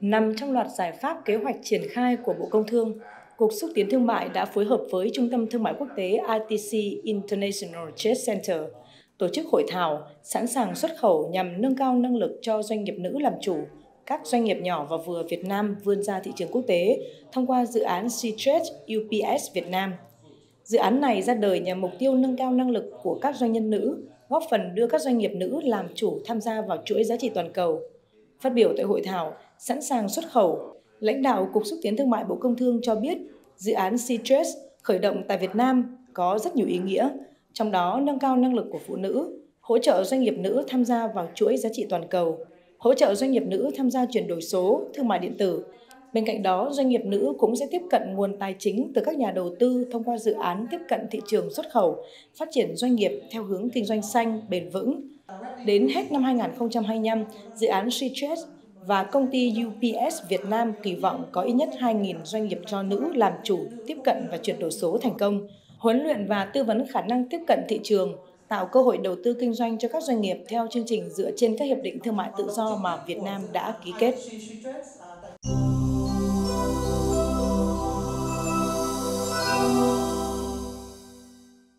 Nằm trong loạt giải pháp kế hoạch triển khai của Bộ Công Thương, Cục Xúc tiến Thương mại đã phối hợp với Trung tâm Thương mại Quốc tế ITC International Trade Center tổ chức hội thảo sẵn sàng xuất khẩu nhằm nâng cao năng lực cho doanh nghiệp nữ làm chủ, các doanh nghiệp nhỏ và vừa Việt Nam vươn ra thị trường quốc tế thông qua dự án C-Trade UPS Việt Nam. Dự án này ra đời nhằm mục tiêu nâng cao năng lực của các doanh nhân nữ, góp phần đưa các doanh nghiệp nữ làm chủ tham gia vào chuỗi giá trị toàn cầu. Phát biểu tại hội thảo, sẵn sàng xuất khẩu, lãnh đạo Cục Xúc tiến Thương mại Bộ Công Thương cho biết dự án Citrus khởi động tại Việt Nam có rất nhiều ý nghĩa, trong đó nâng cao năng lực của phụ nữ, hỗ trợ doanh nghiệp nữ tham gia vào chuỗi giá trị toàn cầu, hỗ trợ doanh nghiệp nữ tham gia chuyển đổi số, thương mại điện tử. Bên cạnh đó, doanh nghiệp nữ cũng sẽ tiếp cận nguồn tài chính từ các nhà đầu tư thông qua dự án tiếp cận thị trường xuất khẩu, phát triển doanh nghiệp theo hướng kinh doanh xanh, bền vững. Đến hết năm 2025, dự án Citrus và công ty UPS Việt Nam kỳ vọng có ít nhất 2.000 doanh nghiệp cho nữ làm chủ, tiếp cận và chuyển đổi số thành công huấn luyện và tư vấn khả năng tiếp cận thị trường, tạo cơ hội đầu tư kinh doanh cho các doanh nghiệp theo chương trình dựa trên các hiệp định thương mại tự do mà Việt Nam đã ký kết.